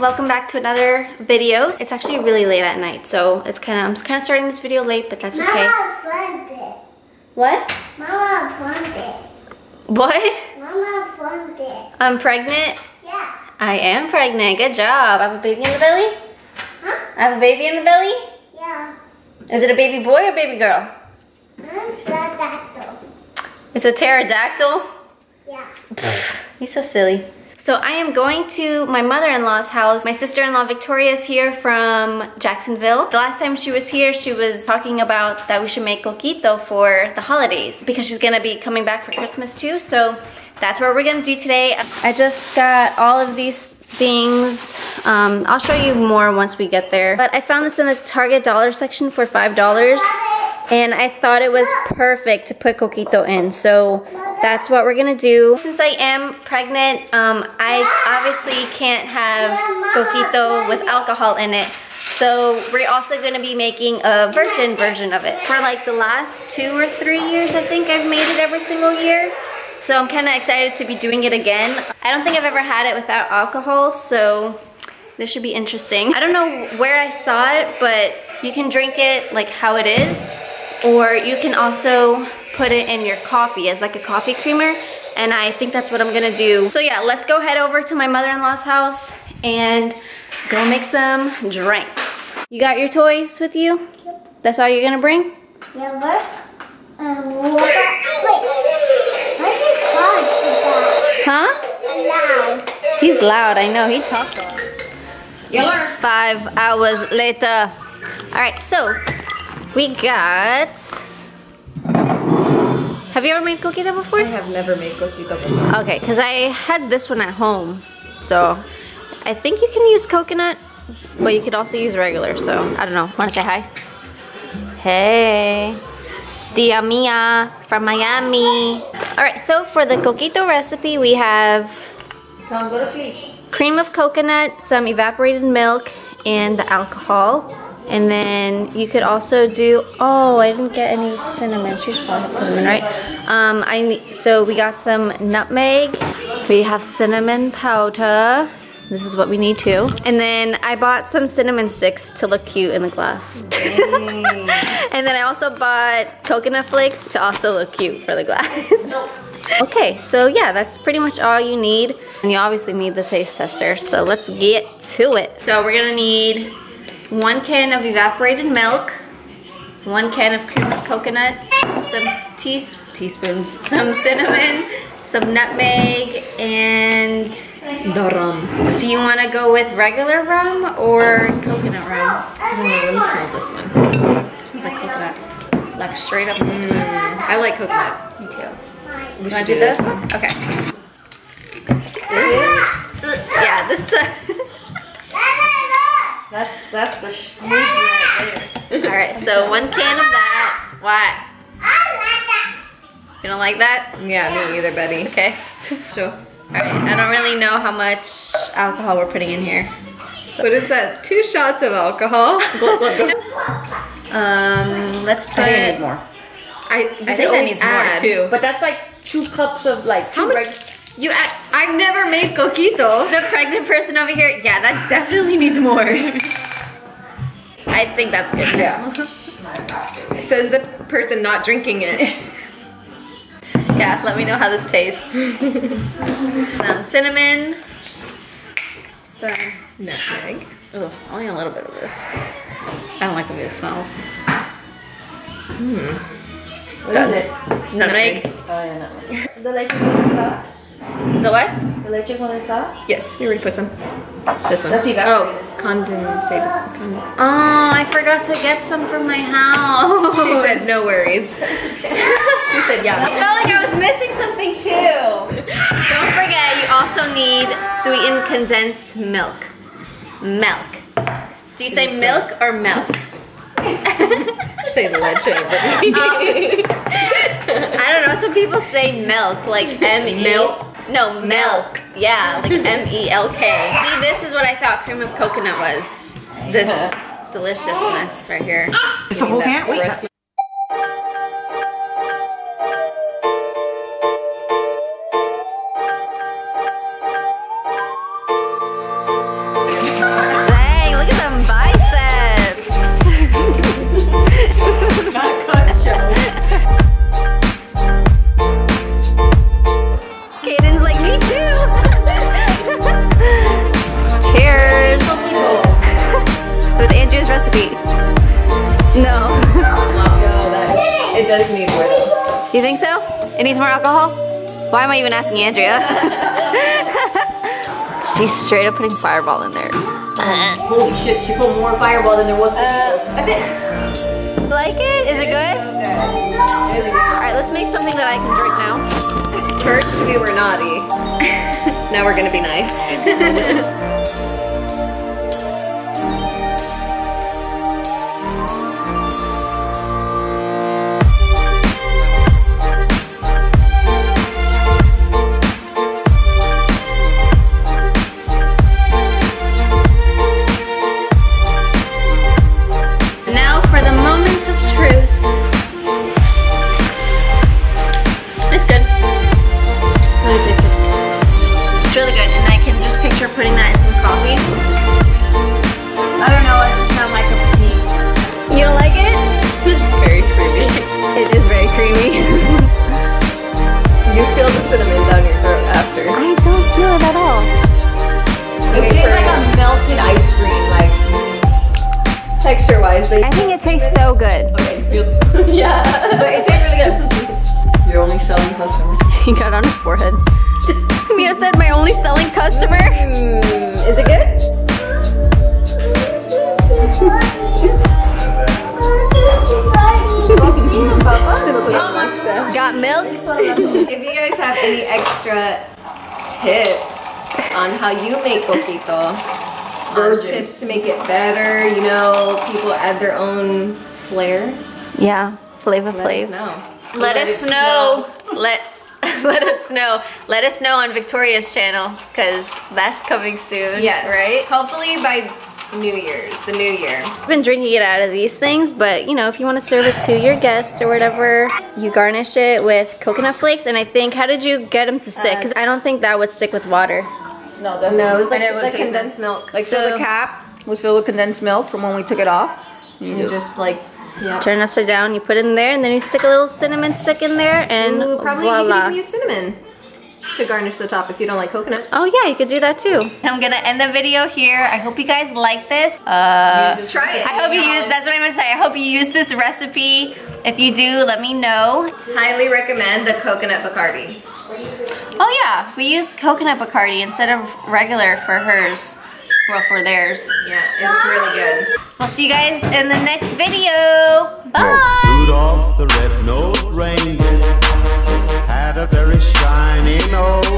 Welcome back to another video. It's actually really late at night, so it's kind of I'm kind of starting this video late, but that's okay. Mama it. What? Mama it. What? Mama it. I'm pregnant. Yeah. I am pregnant. Good job. I have a baby in the belly. Huh? I have a baby in the belly. Yeah. Is it a baby boy or baby girl? I'm pterodactyl. It's a pterodactyl. Yeah. You're so silly. So I am going to my mother-in-law's house. My sister-in-law Victoria is here from Jacksonville. The last time she was here, she was talking about that we should make coquito for the holidays because she's gonna be coming back for Christmas too. So that's what we're gonna do today. I just got all of these things. Um, I'll show you more once we get there. But I found this in this Target dollar section for $5 and I thought it was perfect to put coquito in. So that's what we're gonna do. Since I am pregnant, um, I obviously can't have coquito with alcohol in it. So we're also gonna be making a virgin version of it. For like the last two or three years, I think I've made it every single year. So I'm kinda excited to be doing it again. I don't think I've ever had it without alcohol, so this should be interesting. I don't know where I saw it, but you can drink it like how it is, or you can also put it in your coffee as like a coffee creamer, and I think that's what I'm gonna do. So yeah, let's go head over to my mother-in-law's house and go make some drinks. You got your toys with you? Yep. That's all you're gonna bring? Yeah, but, um, what about, wait. What's it called to Huh? Loud. He's loud, I know, he talked a lot. Yeller. Five hours later. All right, so we got, have you ever made cookie dough before? I have never made coquito before. Okay, because I had this one at home. So I think you can use coconut, but you could also use regular. So I don't know. Want to say hi? Hey. Tia Mia from Miami. All right, so for the coquito recipe, we have Tell him go to sleep. cream of coconut, some evaporated milk, and the alcohol. And then you could also do, oh, I didn't get any cinnamon. She should probably have cinnamon, right? Um, I so we got some nutmeg. We have cinnamon powder. This is what we need too. And then I bought some cinnamon sticks to look cute in the glass. and then I also bought coconut flakes to also look cute for the glass. Okay, so yeah, that's pretty much all you need. And you obviously need the taste tester, so let's get to it. So we're gonna need one can of evaporated milk, one can of cream of coconut, some teas teaspoons, some cinnamon, some nutmeg, and The rum. do you wanna go with regular rum or coconut rum? I don't know, let me smell this one. It smells like coconut. Like straight up. Mm, I like coconut. Me too. We you want to do this? one. Okay. Yeah, this. Uh, That's that's the sh right All right, so one can of that. What? You don't like that? Yeah, me either, Betty. Okay. Joe. All right, I don't really know how much alcohol we're putting in here. What is that? Two shots of alcohol. Um, let's put. I think I need more. I, I think that always needs more, too. But that's like two cups of like How two much? You add, I've never made coquito. The pregnant person over here, yeah, that definitely needs more. I think that's good. Yeah. Says the person not drinking it. Yeah, let me know how this tastes. Some cinnamon. Some Nutmeg. Ugh, only a little bit of this. I don't like the way it smells. Hmm. What is it? Nutmeg. Oh yeah, nutmeg. The leche. The what? The leche condensada. Yes, we already put some. This one. That's evaporated. Oh, condensated. Con- Oh, I forgot to get some from my house. she said no worries. she said yeah. I felt like I was missing something too. Don't forget, you also need sweetened condensed milk. Milk. Do you say milk or milk? Say the leche. Um, I don't know. Some people say milk, like M E. Milk? No, milk. Yeah, like M E L K. See, this is what I thought cream of coconut was. This deliciousness right here. It's the whole can. You think so? It needs more alcohol? Why am I even asking Andrea? She's straight up putting fireball in there. Holy shit, she put more fireball than there was before. Uh, it. Like it? Is it good? So good. Alright, let's make something that I can drink now. First we were naughty. now we're gonna be nice. I think it tastes so good. Okay, feels. yeah. but it tastes really good. You're only selling customer. He got on his forehead. Mia said my only selling customer. Mm, is it good? Got milk? If you guys have any extra tips on how you make coquito, or Virgin. tips to make it better, you know, people add their own flair, Yeah, Flava let us know. Let us know. Let let us know. Let us know on Victoria's channel because that's coming soon. Yes. Right? Hopefully by New Year's, the new year. I've been drinking it out of these things, but you know, if you want to serve it to your guests or whatever, you garnish it with coconut flakes. And I think, how did you get them to stick? Uh, because I don't think that would stick with water. No, definitely. No, it was like And it would the condensed milk. Like so, So- the cap was filled with condensed milk from when we took it off. You You just, just like, yeah. Turn it upside down, you put it in there, and then you stick a little cinnamon stick in there, and Ooh, probably you can even use cinnamon to garnish the top if you don't like coconut. Oh yeah, you could do that too. I'm gonna end the video here. I hope you guys like this. Uh, Use this Try it. I hope you use, that's what I'm gonna say. I hope you use this recipe. If you do, let me know. Highly recommend the coconut Bacardi. Oh yeah, we used coconut Bacardi instead of regular for hers. Well, for theirs. Yeah, it's really good. We'll see you guys in the next video. Bye! Rudolph the red-nosed reindeer had a very shiny nose.